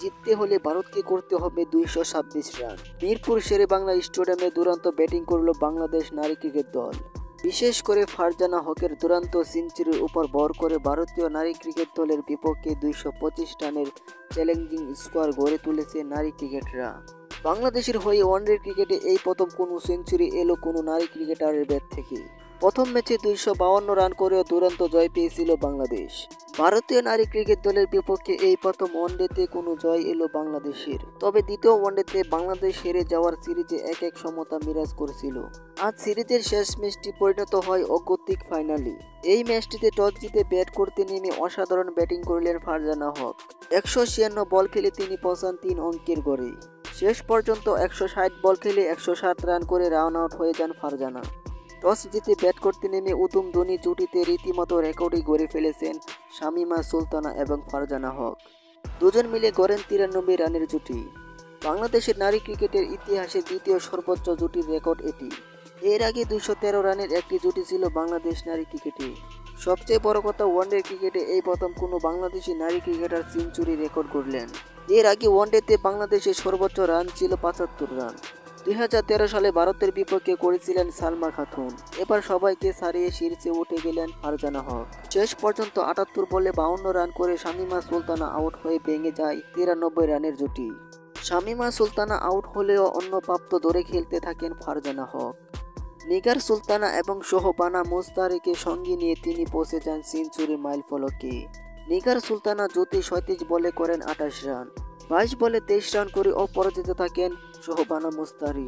জিততে হলে ভারতকে করতে হবে দুইশো ছাব্বিশ রান। মিরপুর শেরে বাংলা স্টেডিয়ামে দুরন্ত ব্যাটিং করল বাংলাদেশ নারী ক্রিকেট দল। বিশেষ করে ফারজানা হকের দুরান্ত সেঞ্চুরির উপর ভর করে ভারতীয় নারী ক্রিকেট দলের বিপক্ষে দুইশো পঁচিশ রানের চ্যালেঞ্জিং স্কোয়ার গড়ে তুলেছে নারী ক্রিকেটরা। বাংলাদেশের হয়ে ওয়ানডে ক্রিকেটে এই প্রথম কোনো সেঞ্চুরি এলো কোনো নারী ক্রিকেটারের ব্যাট থেকে। প্রথম ম্যাচে দুইশো রান করেও দুরন্ত জয় পেয়েছিল বাংলাদেশ। ভারতীয় নারী ক্রিকেট দলের বিপক্ষে এই প্রথম ওয়ানডেতে কোনো জয় এলো বাংলাদেশের। তবে দ্বিতীয় ওয়ানডেতে বাংলাদেশ হেরে যাওয়ার সিরিজে এক এক সমতা বিরাজ করেছিল। আজ সিরিজের শেষ ম্যাচটি পরিণত হয় অগতিক ফাইনালে। এই ম্যাচটিতে টস জিতে ব্যাট করতে নেমে অসাধারণ ব্যাটিং করলেন ফারজানা হক। একশো ছিয়ান্ন বল খেলে তিনি পৌঁছান তিন অঙ্কের গড়ে। শেষ পর্যন্ত একশো ষাট বল খেলে একশো ষাট রান করে রান আউট হয়ে যান ফারজানা। টস জিতে ব্যাট করতে নেমে উতুম ধোনি জুটিতে রীতিমতো রেকর্ডই গড়ে ফেলেছেন শামিমা, সুলতানা এবং ফারজানা হক। দুজন মিলে গড়েন তিরানব্বই রানের জুটি। বাংলাদেশের নারী ক্রিকেটের ইতিহাসে দ্বিতীয় সর্বোচ্চ জুটির রেকর্ড এটি। এর আগে দুশো তেরো রানের একটি জুটি ছিল বাংলাদেশ নারী ক্রিকেটে। সবচেয়ে বড় কথা, ওয়ানডে ক্রিকেটে এই প্রথম কোনো বাংলাদেশি নারী ক্রিকেটার সেঞ্চুরি রেকর্ড করলেন এর আগে ওয়ানডেতে বাংলাদেশের সর্বোচ্চ রান ছিল পঁচাত্তর রান। দুই হাজার তেরো সালে ভারতের বিপক্ষে করেছিলেন সালমা খাতুন। এবার সবাইকে সারিয়ে শীর্ষে উঠে গেলেন ফারজানা হক। শেষ পর্যন্ত আটাত্তর বলে বাউন্ন রান করে শামিমা সুলতানা আউট হয়ে ভেঙে যায় তিরানব্বই রানের জুটি। শামিমা সুলতানা আউট হলেও অন্য প্রাপ্ত ধরে খেলতে থাকেন ফারজানা হক। নিগার সুলতানা এবং সোহবানা মুস্তারিকে সঙ্গে নিয়ে তিনি পৌঁছে যান সেঞ্চুরি মাইল ফলকে নিগার সুলতানা জ্যোতি সৈতিশ বলে করেন আঠাশ রান। বাইশ বলে তেইশ রান করে অপরাজিত থাকেন সোহবানা মুস্তারি।